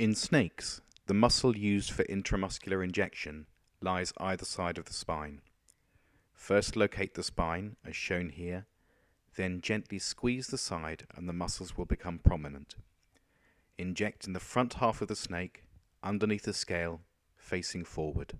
In snakes, the muscle used for intramuscular injection lies either side of the spine. First locate the spine, as shown here, then gently squeeze the side and the muscles will become prominent. Inject in the front half of the snake, underneath the scale, facing forward.